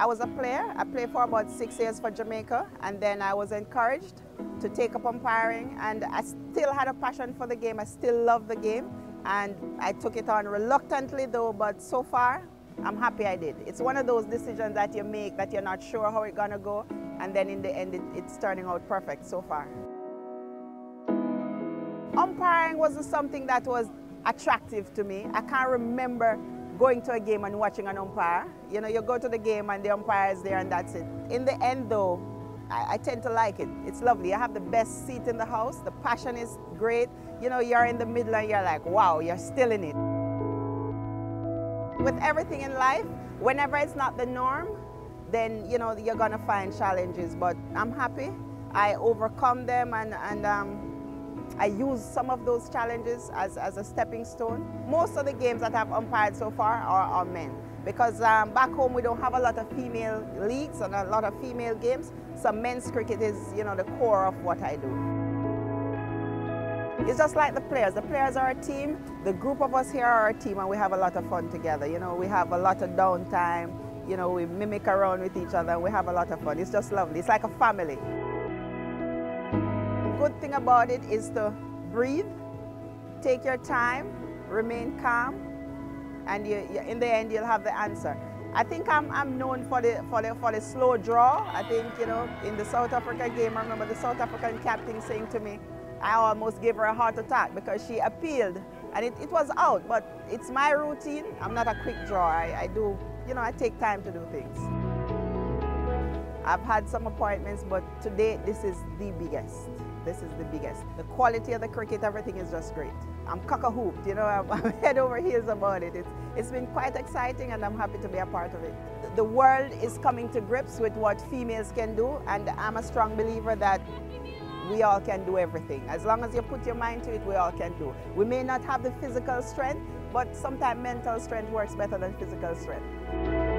I was a player. I played for about six years for Jamaica, and then I was encouraged to take up umpiring, and I still had a passion for the game. I still love the game, and I took it on reluctantly though, but so far, I'm happy I did. It's one of those decisions that you make that you're not sure how it's gonna go, and then in the end, it, it's turning out perfect so far. Umpiring wasn't something that was attractive to me. I can't remember going to a game and watching an umpire. You know, you go to the game and the umpire is there and that's it. In the end though, I, I, tend to like it. It's lovely. I have the best seat in the house. The passion is great. You know, you're in the middle and you're like, wow, you're still in it. With everything in life, whenever it's not the norm, then, you know, you're to find challenges. But I'm happy. I overcome them and, and um, I use some of those challenges as, as a stepping stone. Most of the games that I've umpired so far are, are men because um, back home we don't have a lot of female leagues and a lot of female games, so men's cricket is, you know, the core of what I do. It's just like the players. The players are a team. The group of us here are a team and we have a lot of fun together. You know, we have a lot of downtime. You know, we mimic around with each other. We have a lot of fun. It's just lovely. It's like a family good thing about it is to breathe, take your time, remain calm, and you, you, in the end you'll have the answer. I think I'm, I'm known for the, for, the, for the slow draw. I think, you know, in the South Africa game, I remember the South African captain saying to me, I almost gave her a heart attack because she appealed and it, it was out, but it's my routine. I'm not a quick draw. I, I do, you know, I take time to do things. I've had some appointments, but today this is the biggest. This is the biggest. The quality of the cricket, everything is just great. I'm cock-a-hooped, you know, I'm, I'm head over heels about it. It's, it's been quite exciting and I'm happy to be a part of it. The world is coming to grips with what females can do and I'm a strong believer that we all can do everything. As long as you put your mind to it, we all can do. We may not have the physical strength, but sometimes mental strength works better than physical strength.